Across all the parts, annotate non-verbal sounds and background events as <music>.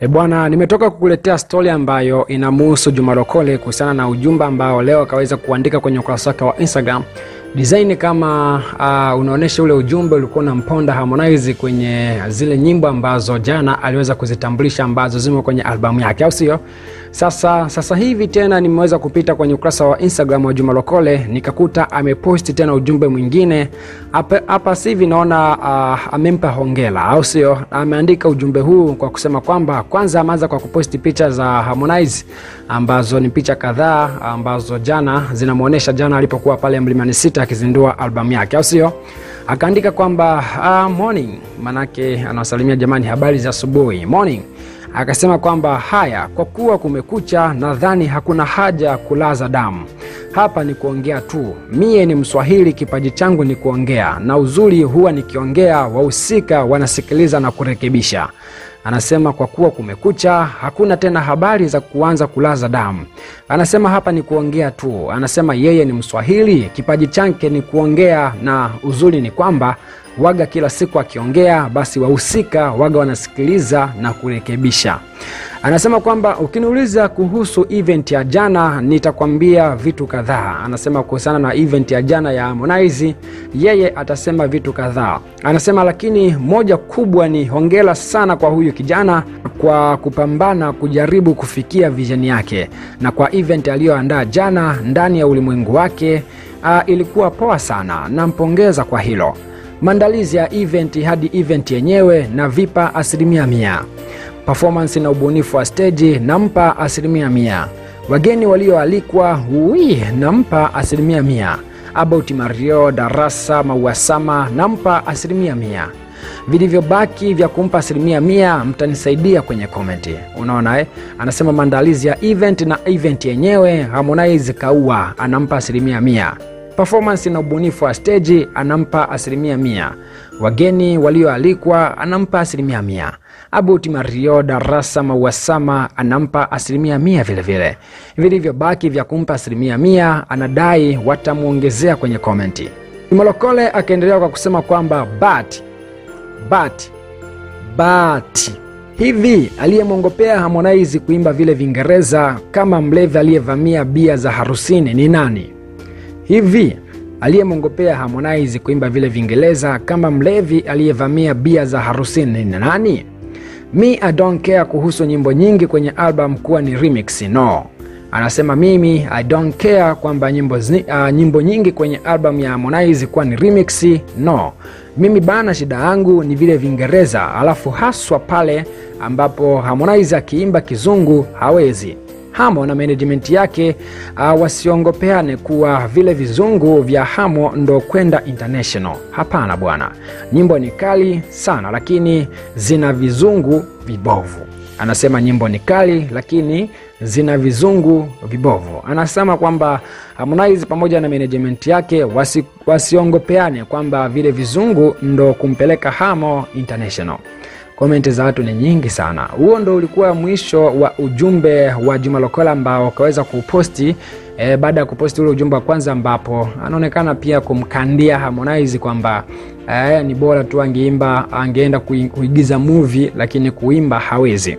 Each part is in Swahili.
E bwana, nimetoka kukuletea stori ambayo inamuhusu Juma Lokole kuhusiana na ujumbe ambao leo akaweza kuandika kwenye ukurasa wake wa Instagram. Design kama uh, unaonyesha ule ujumbe ulikuwa unamponda Harmonize kwenye zile nyimbo ambazo jana aliweza kuzitambulisha ambazo zimo kwenye albamu yake, au sio? Sasa sasa hivi tena nimeweza kupita kwenye ukurasa wa Instagram wa Juma Lokole nikakuta ameposti tena ujumbe mwingine hapa. Sasa naona uh, amempa hongela, au sio? Ameandika ujumbe huu kwa kusema kwamba kwanza ameanza kwa kuposti picha za Harmonize ambazo ni picha kadhaa ambazo jana zinamuonesha jana alipokuwa pale Mlimani City akizindua albamu yake, au sio? Akaandika kwamba uh, morning, manake anawasalimia jamani, habari za asubuhi, morning akasema kwamba haya, kwa kuwa kumekucha, nadhani hakuna haja kulaza damu. Hapa ni kuongea tu. Mie ni Mswahili, kipaji changu ni kuongea, na uzuri huwa nikiongea wahusika wanasikiliza na kurekebisha. Anasema kwa kuwa kumekucha, hakuna tena habari za kuanza kulaza damu. Anasema hapa ni kuongea tu. Anasema yeye ni Mswahili, kipaji chake ni kuongea, na uzuri ni kwamba waga kila siku akiongea basi wahusika waga wanasikiliza na kurekebisha. Anasema kwamba ukiniuliza kuhusu event ya jana nitakwambia vitu kadhaa. Anasema kuhusiana na event ya jana ya Harmonize, yeye atasema vitu kadhaa. Anasema lakini moja kubwa ni hongera sana kwa huyu kijana kwa kupambana kujaribu kufikia vision yake, na kwa event aliyoandaa jana ndani ya ulimwengu wake. Uh, ilikuwa poa sana, nampongeza kwa hilo maandalizi ya event hadi event yenyewe na vipa asilimia mia. Performance na ubunifu wa stage nampa asilimia mia. Wageni walioalikwa ui nampa asilimia mia. About Mario, Darasa, Mauasama nampa asilimia mia. Vilivyobaki vya kumpa asilimia mia mtanisaidia kwenye komenti. Unaona eh? Anasema maandalizi ya event na event yenyewe Harmonize kaua, anampa asilimia mia performance na ubunifu wa steji anampa asilimia mia. Wageni walioalikwa anampa asilimia mia. Abuti Mario, Darasa, Mauasama anampa asilimia mia vilevile. Vilivyobaki vya kumpa asilimia mia anadai watamwongezea kwenye komenti. imolokole Lokole akaendelea kwa kusema kwamba but, but, but hivi aliyemwongopea Harmonize kuimba vile Vingereza kama mlevi aliyevamia bia za harusini ni nani? Hivi aliyemwongopea Harmonize kuimba vile vingeleza kama mlevi aliyevamia bia za harusini ni nani? Mi I don't care kuhusu nyimbo nyingi kwenye album kuwa ni remix, no. Anasema mimi I don't care kwamba nyimbo, uh, nyimbo nyingi kwenye album ya Harmonize kuwa ni remix, no. Mimi bana, shida yangu ni vile Vingereza, alafu haswa pale ambapo Harmonize akiimba kizungu hawezi Hamo na management yake uh, wasiongopeane kuwa vile vizungu vya Hamo ndo kwenda international. Hapana bwana, nyimbo ni kali sana, lakini zina vizungu vibovu. Anasema nyimbo ni kali, lakini zina vizungu vibovu. Anasema kwamba Harmonize pamoja na management yake wasi, wasiongopeane kwamba vile vizungu ndo kumpeleka Hamo international. Komenti za watu ni nyingi sana. Huo ndo ulikuwa mwisho wa ujumbe wa Juma Lokola ambao akaweza kuposti e, baada ya kuposti ule ujumbe wa kwanza, ambapo anaonekana pia kumkandia Harmonize kwamba e, ni bora tu angeimba angeenda kuigiza movie, lakini kuimba hawezi.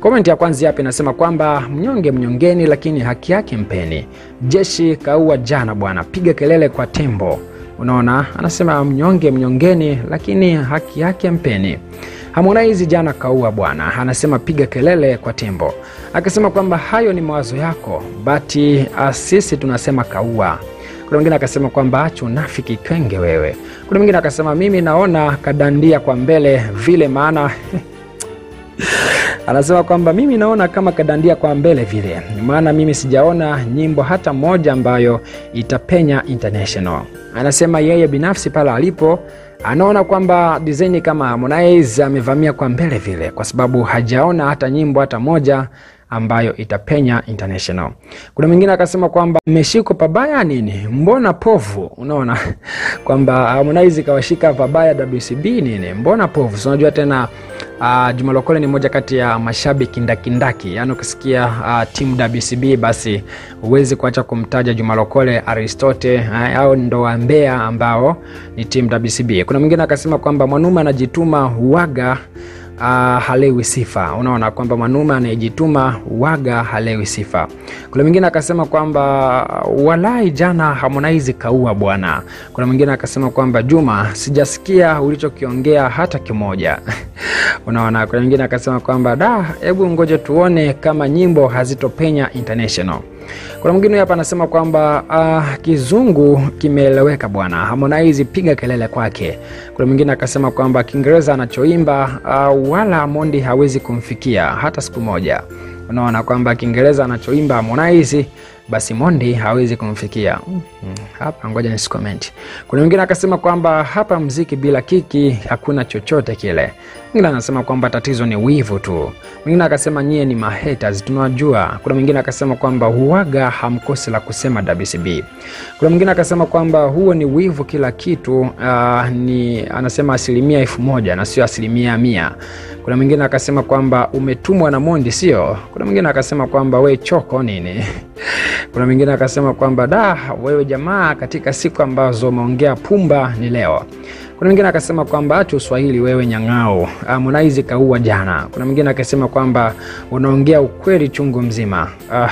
Komenti ya kwanza hapa inasema kwamba mnyonge mnyongeni, lakini haki yake mpeni. Jeshi kaua jana bwana, piga kelele kwa tembo. Unaona, anasema mnyonge mnyongeni, lakini haki yake mpeni. Harmonize jana kaua bwana, anasema piga kelele kwa tembo. Akasema kwamba hayo ni mawazo yako, bati sisi tunasema kaua. Kuna mwingine akasema kwamba acha unafiki kenge wewe. Kuna mwingine akasema mimi naona kadandia kwa mbele vile, maana <laughs> anasema kwamba mimi naona kama kadandia kwa mbele vile, maana mimi sijaona nyimbo hata moja ambayo itapenya international. Anasema yeye binafsi pale alipo anaona kwamba design kama Harmonize amevamia kwa mbele vile, kwa sababu hajaona hata nyimbo hata moja ambayo itapenya international. Kuna mwingine akasema kwamba mmeshikwa pabaya nini, mbona povu? Unaona <laughs> kwamba Harmonize kawashika pabaya WCB nini, mbona povu? Unajua tena Uh, Juma Lokole ni moja kati ya mashabiki ndakindaki, yaani ukisikia uh, timu WCB basi huwezi kuacha kumtaja Juma Lokole, Aristote uh, au ndo wambea ambao ni timu WCB. Kuna mwingine akasema kwamba mwanaume anajituma huaga uh, halewi sifa. Unaona kwamba mwanaume anayejituma waga halewi sifa. Kuna mwingine akasema kwamba walai, jana Harmonize kaua bwana. Kuna mwingine akasema kwamba Juma, sijasikia ulichokiongea hata kimoja. <laughs> Unaona, kuna mwingine akasema kwamba da, hebu ngoje tuone kama nyimbo hazitopenya international. Kuna mwingine hapa anasema kwamba uh, kizungu kimeeleweka bwana, Harmonize piga kelele kwake. Kuna mwingine akasema kwamba Kiingereza anachoimba uh, wala Mondi hawezi kumfikia hata siku moja. Unaona kwamba Kiingereza anachoimba Harmonize basi Mondi hawezi kumfikia. Mm, hapa ngoja nisikomenti. Kuna mwingine akasema kwamba hapa mziki bila kiki hakuna chochote kile. Mwingine anasema kwamba tatizo ni wivu tu. Mwingine akasema nyie ni mahaters tunajua. Kuna mwingine akasema kwamba huaga hamkosi la kusema WCB. Kuna mwingine akasema kwamba huo ni wivu kila kitu. Uh, ni anasema asilimia elfu moja na sio asilimia mia. Kuna mwingine akasema kwamba umetumwa na Mondi sio. Kuna mwingine akasema kwamba we choko nini? <laughs> Kuna mwingine akasema kwamba da, wewe jamaa, katika siku ambazo umeongea pumba ni leo. Kuna mwingine akasema kwamba acha uswahili wewe nyang'ao, Harmonize kaua jana. Kuna mwingine akasema kwamba unaongea ukweli chungu mzima. Ah,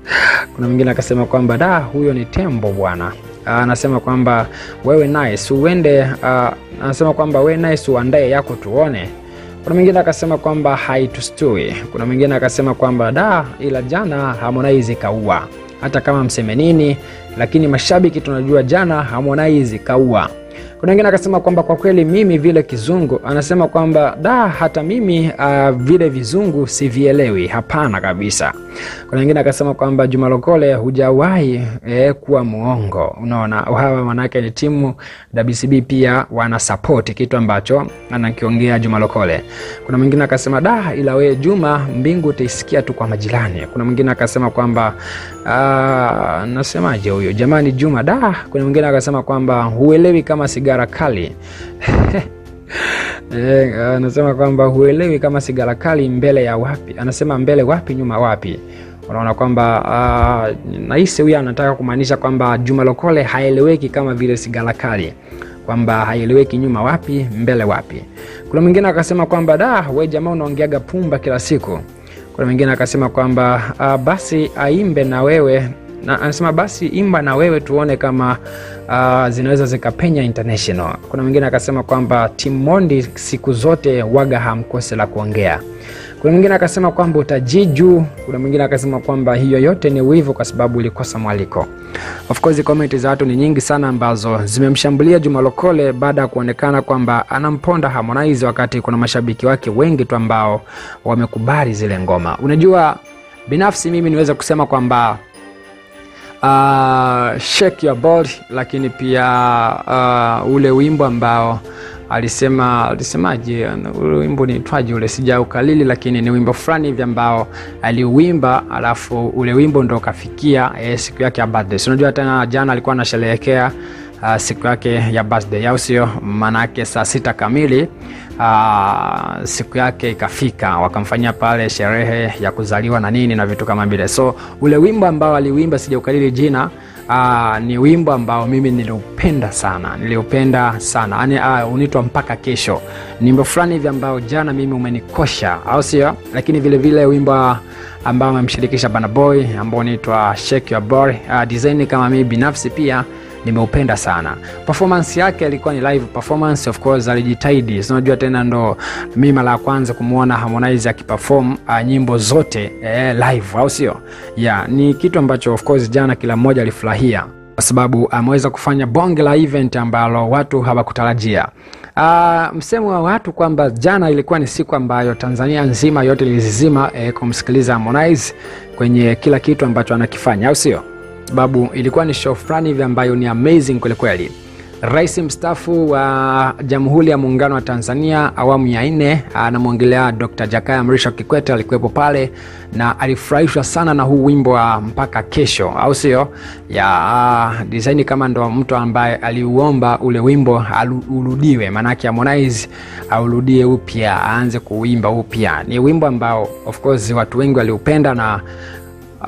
<laughs> kuna mwingine akasema kwamba da, huyo ni tembo bwana. Anasema kwamba wewe nice uende, anasema kwamba wewe nice uandae yako tuone. Kuna mwingine akasema kwamba haitustui. Kuna mwingine akasema kwamba da, ila jana Harmonize kaua, hata kama mseme nini, lakini mashabiki tunajua jana Harmonize kaua. Kuna wengine akasema kwamba kwa kweli mimi vile kizungu, anasema kwamba da, hata mimi uh, vile vizungu sivielewi, hapana kabisa. Kuna wengine akasema kwamba Juma Lokole hujawahi eh, kuwa muongo. Unaona, hawa manake ni timu WCB pia wana support kitu ambacho anakiongea Juma Lokole. Kuna mwingine akasema da, ila we Juma, mbingu utaisikia tu kwa majirani. Kuna mwingine akasema kwamba uh, nasemaje huyo jamani Juma da. Kuna mwingine akasema kwamba huelewi kama sigara kali <laughs> E, anasema kwamba huelewi kama sigara kali mbele ya wapi, anasema mbele wapi nyuma wapi. Unaona kwamba uh, nahisi huyu anataka kumaanisha kwamba Juma Lokole haeleweki kama vile sigara kali, kwamba haieleweki nyuma wapi mbele wapi. Kuna mwingine akasema kwamba da, we jamaa unaongeaga pumba kila siku. Kuna mwingine akasema kwamba uh, basi aimbe na wewe na anasema basi imba na wewe tuone kama uh, zinaweza zikapenya international. Kuna mwingine akasema kwamba Tim Mondi siku zote waga hamkose la kuongea. Kuna mwingine akasema kwamba utajiju. Kuna mwingine akasema kwamba hiyo yote ni wivu kwa sababu ulikosa mwaliko. Of course comment za watu ni nyingi sana ambazo zimemshambulia Juma Lokole baada ya kuonekana kwamba anamponda Harmonize, wakati kuna mashabiki wake wengi tu ambao wamekubali zile ngoma. Unajua, binafsi mimi niweza kusema kwamba Uh, shake your body, lakini pia uh, ule wimbo ambao alisema alisemaje, ule wimbo niitwaje ule, sijaukalili, lakini ni wimbo fulani hivi ambao aliuimba, alafu ule wimbo ndo ukafikia eh, siku yake ya birthday. Unajua tena jana alikuwa anasherehekea uh, siku yake ya birthday, au sio? Manake saa sita kamili uh, siku yake ikafika, wakamfanyia pale sherehe ya kuzaliwa na nini na vitu kama vile. So ule wimbo ambao aliuimba, sijaukalili jina Aa, ni wimbo ambao mimi niliupenda sana, niliupenda sana yani, unaitwa mpaka kesho. Ni wimbo fulani hivi ambao jana mimi umenikosha, au sio? Lakini vile vile wimbo ambao amemshirikisha Bana Boy ambao unaitwa Shake Your Body, design kama mimi binafsi pia nimeupenda sana. Performance yake ilikuwa ni live performance, of course alijitahidi. Unajua tena ndo mimi mara ya kwanza kumwona Harmonize akiperform uh, nyimbo zote eh, live au sio? Yeah, ni kitu ambacho of course jana kila mmoja alifurahia kwa sababu ameweza kufanya bonge la event ambalo watu hawakutarajia. Uh, msemo wa watu kwamba jana ilikuwa ni siku ambayo Tanzania nzima yote ilizizima eh, kumsikiliza Harmonize kwenye kila kitu ambacho anakifanya au sio? Sababu ilikuwa ni show fulani hivi ambayo ni amazing kwelikweli. Rais mstafu wa Jamhuri ya Muungano wa Tanzania awamu ya nne, anamwongelea Dr. Jakaya Mrisho Kikwete, alikuwepo pale na alifurahishwa sana na huu wimbo wa mpaka kesho, au sio? ya uh, design kama ndo mtu ambaye aliuomba ule wimbo urudiwe, maanake Harmonize aurudie upya, aanze kuimba upya. Ni wimbo ambao of course watu wengi waliupenda na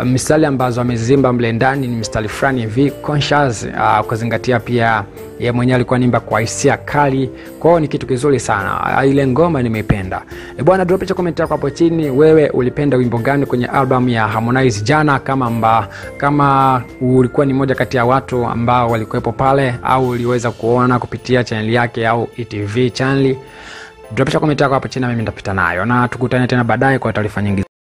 uh, mistari ambazo amezimba mle ndani ni mistari fulani hivi conscious uh, kuzingatia pia ye mwenyewe alikuwa nimba kwa hisia kali. Kwao ni kitu kizuri sana. Uh, ile ngoma nimeipenda. E bwana drop cha comment yako hapo chini. Wewe ulipenda wimbo gani kwenye album ya Harmonize jana? Kama mba, kama ulikuwa ni moja kati ya watu ambao walikuwepo pale au uliweza kuona kupitia chaneli yake au ETV channel. Drop cha comment yako hapo chini na mimi nitapita nayo. Na tukutane tena baadaye kwa taarifa nyingi